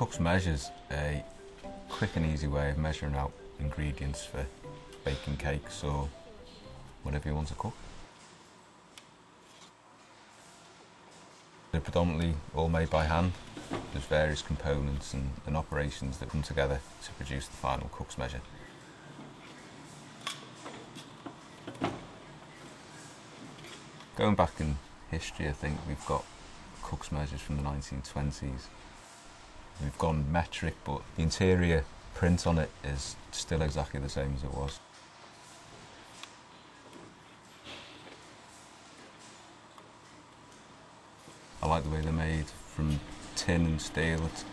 Cook's Measure's a quick and easy way of measuring out ingredients for baking cakes or whatever you want to cook. They're predominantly all made by hand. There's various components and, and operations that come together to produce the final Cook's Measure. Going back in history, I think we've got Cook's measures from the 1920s. We've gone metric, but the interior print on it is still exactly the same as it was. I like the way they're made from tin and steel. It's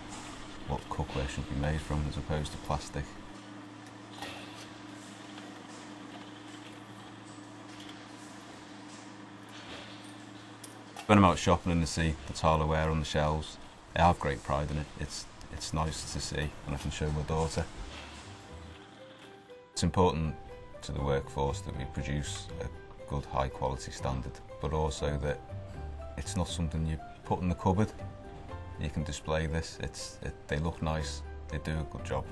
what cookware should be made from as opposed to plastic. When I'm out shopping and I see the Tala ware on the shelves, I have great pride in it. It's, it's nice to see and I can show my daughter. It's important to the workforce that we produce a good high quality standard, but also that it's not something you put in the cupboard. You can display this, it's, it, they look nice, they do a good job.